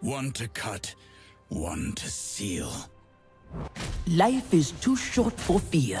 One to cut, one to seal. Life is too short for fear.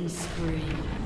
Killing spree.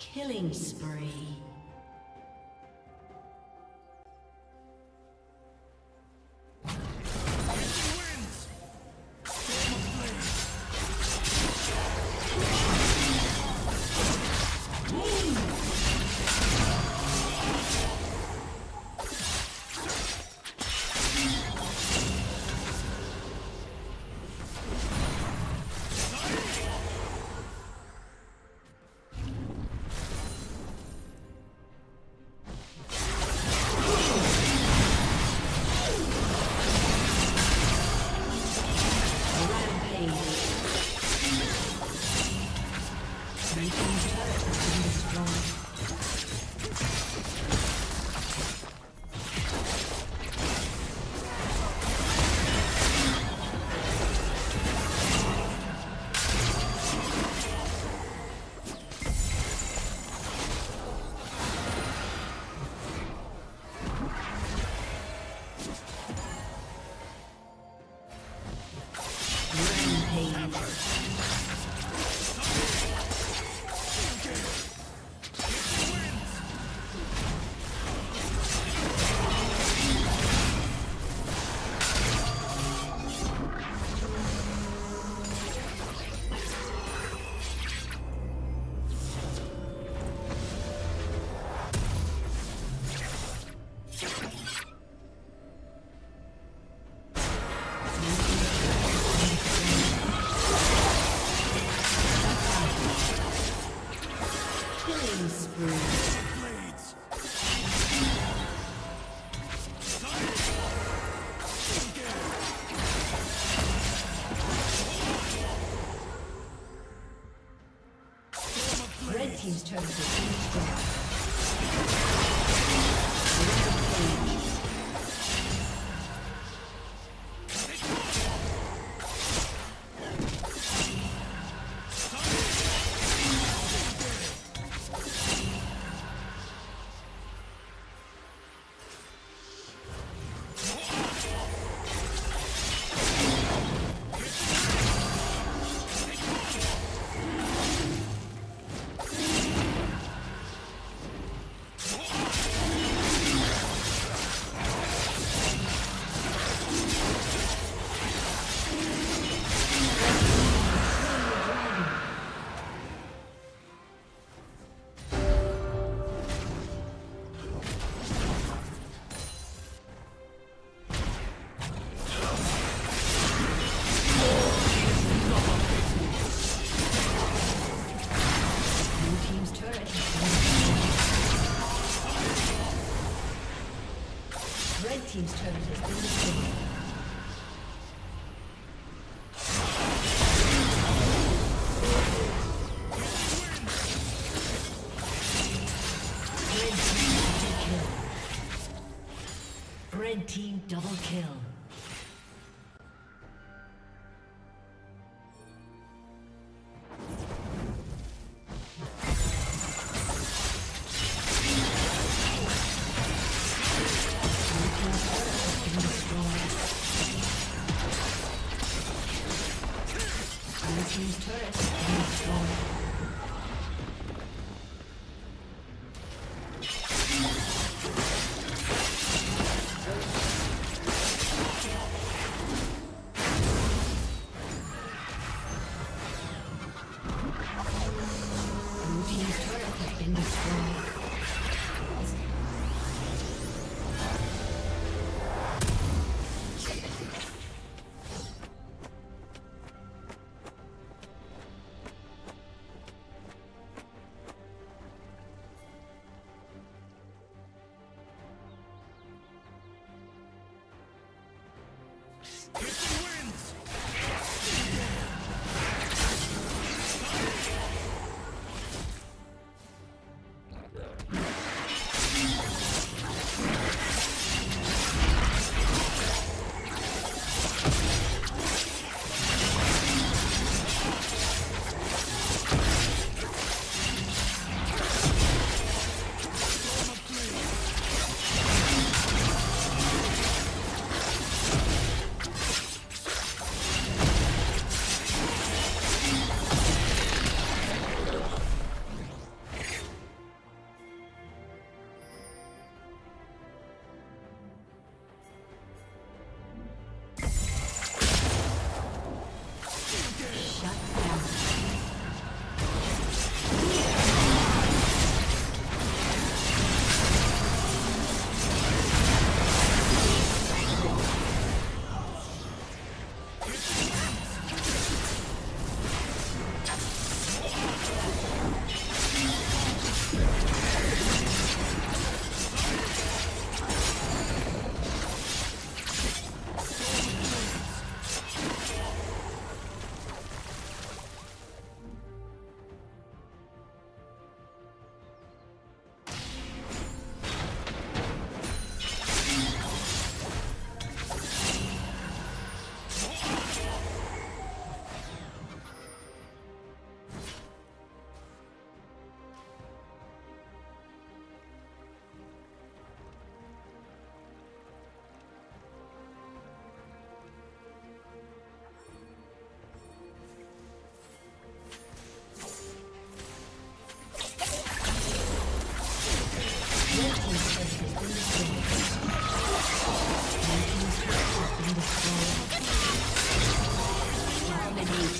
Killing spree.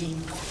team.